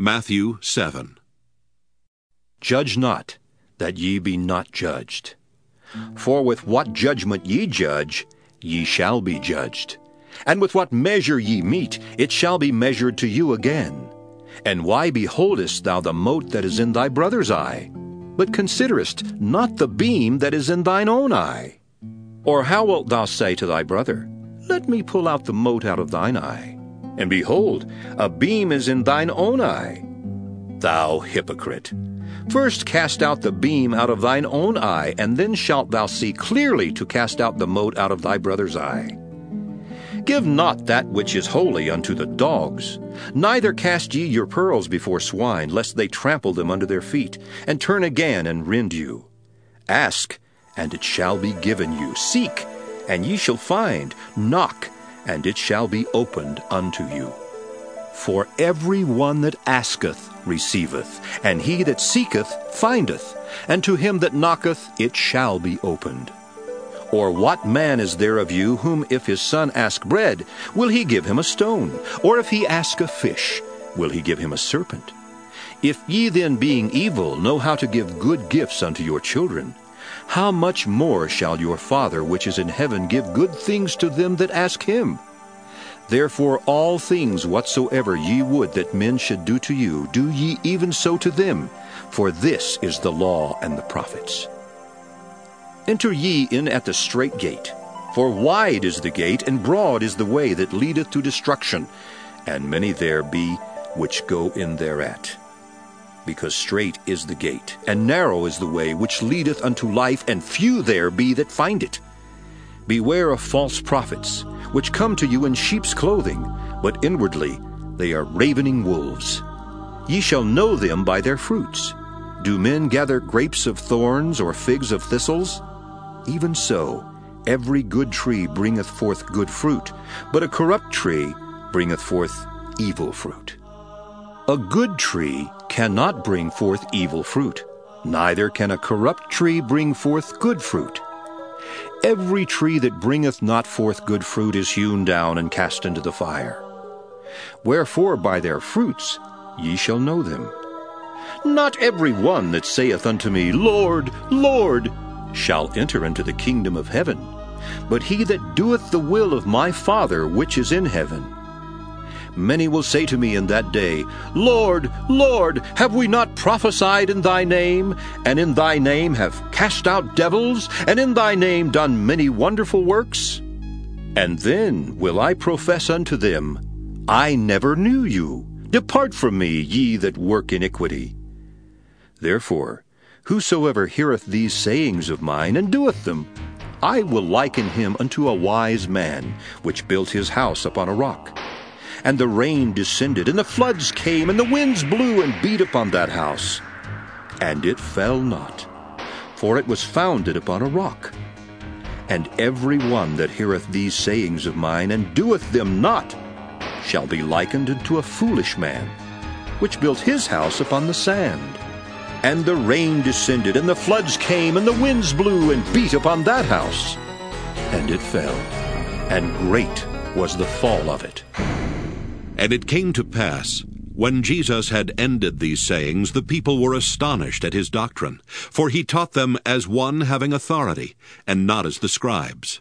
Matthew 7. Judge not, that ye be not judged. For with what judgment ye judge, ye shall be judged. And with what measure ye meet, it shall be measured to you again. And why beholdest thou the mote that is in thy brother's eye, but considerest not the beam that is in thine own eye? Or how wilt thou say to thy brother, Let me pull out the mote out of thine eye? And behold, a beam is in thine own eye. Thou hypocrite! First cast out the beam out of thine own eye, and then shalt thou see clearly to cast out the mote out of thy brother's eye. Give not that which is holy unto the dogs, neither cast ye your pearls before swine, lest they trample them under their feet, and turn again and rend you. Ask, and it shall be given you. Seek, and ye shall find. Knock, and it shall be opened unto you. For every one that asketh receiveth, and he that seeketh findeth, and to him that knocketh it shall be opened. Or what man is there of you whom if his son ask bread, will he give him a stone? Or if he ask a fish, will he give him a serpent? If ye then, being evil, know how to give good gifts unto your children, how much more shall your Father which is in heaven give good things to them that ask him? Therefore all things whatsoever ye would that men should do to you, do ye even so to them, for this is the law and the prophets. Enter ye in at the strait gate, for wide is the gate, and broad is the way that leadeth to destruction, and many there be which go in thereat. Because strait is the gate, and narrow is the way which leadeth unto life, and few there be that find it. Beware of false prophets, which come to you in sheep's clothing, but inwardly they are ravening wolves. Ye shall know them by their fruits. Do men gather grapes of thorns or figs of thistles? Even so, every good tree bringeth forth good fruit, but a corrupt tree bringeth forth evil fruit. A good tree cannot bring forth evil fruit, neither can a corrupt tree bring forth good fruit. Every tree that bringeth not forth good fruit is hewn down and cast into the fire. Wherefore by their fruits ye shall know them. Not every one that saith unto me, Lord, Lord, shall enter into the kingdom of heaven, but he that doeth the will of my Father which is in heaven. Many will say to me in that day, Lord, Lord, have we not prophesied in thy name, and in thy name have cast out devils, and in thy name done many wonderful works? And then will I profess unto them, I never knew you. Depart from me, ye that work iniquity. Therefore, whosoever heareth these sayings of mine, and doeth them, I will liken him unto a wise man, which built his house upon a rock. And the rain descended, and the floods came, and the winds blew and beat upon that house. And it fell not, for it was founded upon a rock. And every one that heareth these sayings of mine, and doeth them not, shall be likened unto a foolish man, which built his house upon the sand. And the rain descended, and the floods came, and the winds blew and beat upon that house. And it fell, and great was the fall of it. And it came to pass, when Jesus had ended these sayings, the people were astonished at his doctrine, for he taught them as one having authority, and not as the scribes.